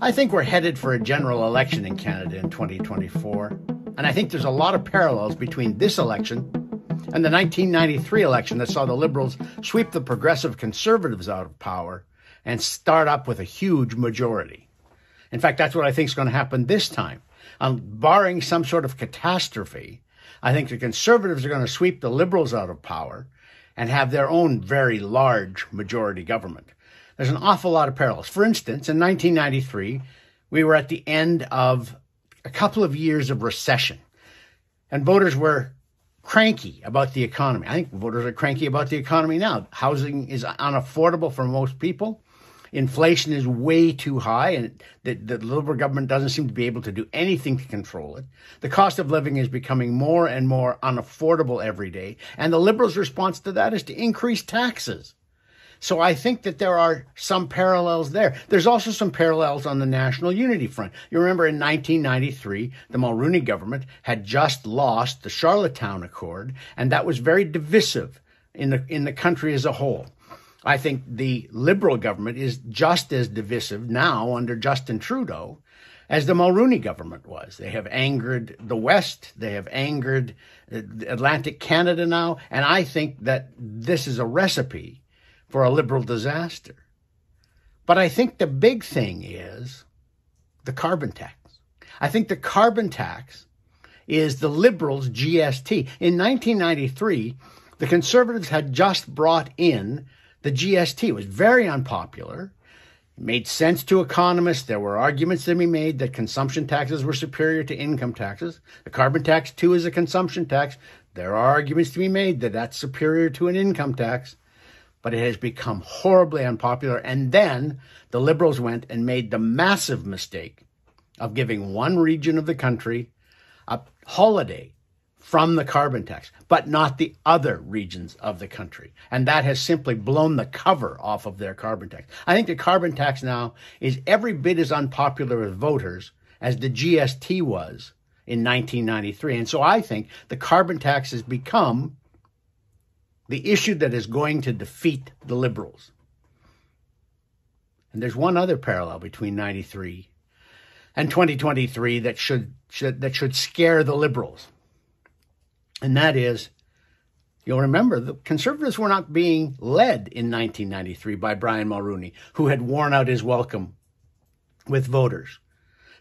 I think we're headed for a general election in Canada in 2024. And I think there's a lot of parallels between this election and the 1993 election that saw the Liberals sweep the progressive Conservatives out of power and start up with a huge majority. In fact, that's what I think is going to happen this time. Um, barring some sort of catastrophe, I think the Conservatives are going to sweep the Liberals out of power and have their own very large majority government. There's an awful lot of parallels. For instance, in 1993, we were at the end of a couple of years of recession, and voters were cranky about the economy. I think voters are cranky about the economy now. Housing is unaffordable for most people. Inflation is way too high, and the, the Liberal government doesn't seem to be able to do anything to control it. The cost of living is becoming more and more unaffordable every day, and the Liberals' response to that is to increase taxes. So I think that there are some parallels there. There's also some parallels on the national unity front. You remember in 1993, the Mulroney government had just lost the Charlottetown Accord, and that was very divisive in the in the country as a whole. I think the Liberal government is just as divisive now under Justin Trudeau as the Mulroney government was. They have angered the West. They have angered uh, Atlantic Canada now. And I think that this is a recipe for a liberal disaster. But I think the big thing is the carbon tax. I think the carbon tax is the liberals' GST. In 1993, the conservatives had just brought in the GST. It was very unpopular. It made sense to economists. There were arguments to be made that consumption taxes were superior to income taxes. The carbon tax, too, is a consumption tax. There are arguments to be made that that's superior to an income tax but it has become horribly unpopular. And then the Liberals went and made the massive mistake of giving one region of the country a holiday from the carbon tax, but not the other regions of the country. And that has simply blown the cover off of their carbon tax. I think the carbon tax now is every bit as unpopular with voters as the GST was in 1993. And so I think the carbon tax has become the issue that is going to defeat the liberals. And there's one other parallel between 93 and 2023 that should, should that should scare the liberals. And that is You'll remember the conservatives were not being led in 1993 by Brian Mulroney, who had worn out his welcome with voters.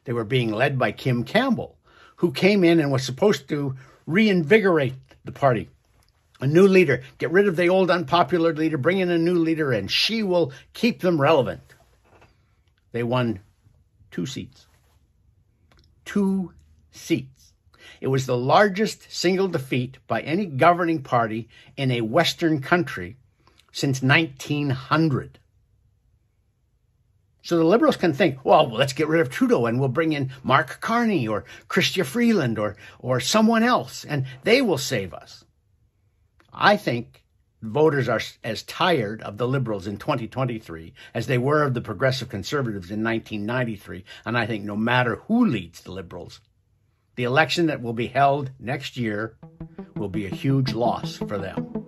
They were being led by Kim Campbell, who came in and was supposed to reinvigorate the party a new leader. Get rid of the old unpopular leader, bring in a new leader, and she will keep them relevant. They won two seats. Two seats. It was the largest single defeat by any governing party in a Western country since 1900. So the Liberals can think, well, let's get rid of Trudeau and we'll bring in Mark Carney or Chrystia Freeland or, or someone else, and they will save us. I think voters are as tired of the liberals in 2023 as they were of the progressive conservatives in 1993. And I think no matter who leads the liberals, the election that will be held next year will be a huge loss for them.